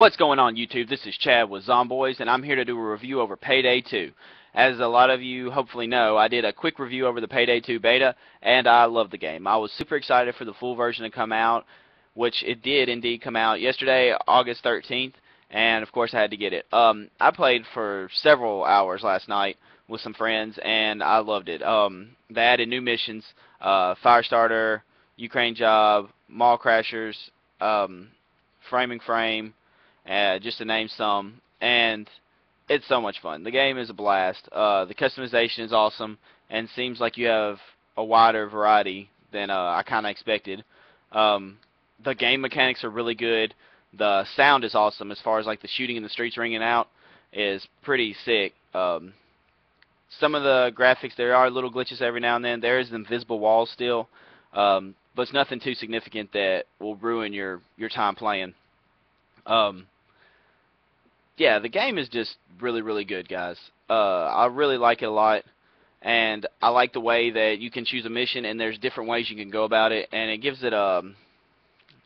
What's going on YouTube? This is Chad with Xomboyz and I'm here to do a review over Payday 2. As a lot of you hopefully know, I did a quick review over the Payday 2 beta and I love the game. I was super excited for the full version to come out, which it did indeed come out yesterday, August 13th, and of course I had to get it. Um, I played for several hours last night with some friends and I loved it. Um, they added new missions, uh, Firestarter, Ukraine Job, Mall Crashers, um, Framing Frame, uh, just to name some, and it's so much fun. The game is a blast. Uh, the customization is awesome, and seems like you have a wider variety than uh, I kind of expected. Um, the game mechanics are really good. The sound is awesome as far as like the shooting in the streets ringing out is pretty sick. Um, some of the graphics there are little glitches every now and then. There is an invisible wall still, um, but it's nothing too significant that will ruin your your time playing. Um, yeah, the game is just really, really good, guys. Uh, I really like it a lot, and I like the way that you can choose a mission, and there's different ways you can go about it, and it gives it, um,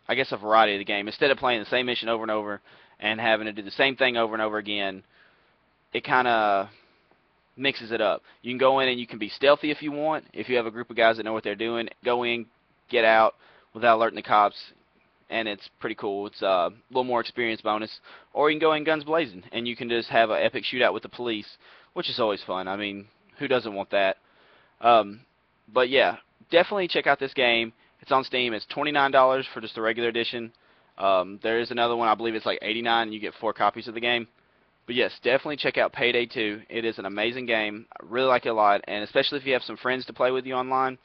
I guess, a variety of the game. Instead of playing the same mission over and over and having to do the same thing over and over again, it kind of mixes it up. You can go in and you can be stealthy if you want. If you have a group of guys that know what they're doing, go in, get out without alerting the cops, and it's pretty cool. It's uh, a little more experience bonus. Or you can go in guns blazing, and you can just have an epic shootout with the police, which is always fun. I mean, who doesn't want that? Um, but yeah, definitely check out this game. It's on Steam. It's $29 for just the regular edition. Um, there is another one, I believe it's like 89 and you get four copies of the game. But yes, definitely check out Payday 2. It is an amazing game. I really like it a lot, and especially if you have some friends to play with you online,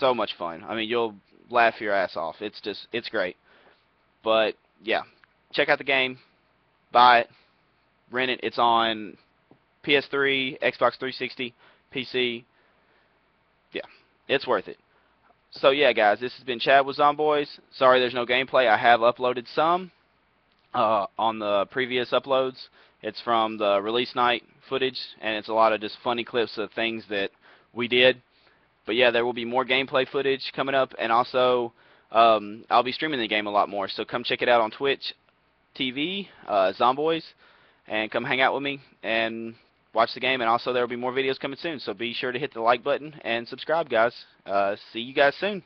so much fun. I mean, you'll laugh your ass off. It's just, it's great. But yeah, check out the game, buy it, rent it. It's on PS3, Xbox 360, PC. Yeah, it's worth it. So yeah, guys, this has been Chad with Xomboyz. Sorry there's no gameplay. I have uploaded some uh, on the previous uploads. It's from the release night footage, and it's a lot of just funny clips of things that we did. But yeah, there will be more gameplay footage coming up, and also um, I'll be streaming the game a lot more, so come check it out on Twitch TV, uh, Xomboyz, and come hang out with me and watch the game. And also there will be more videos coming soon, so be sure to hit the like button and subscribe, guys. Uh, see you guys soon.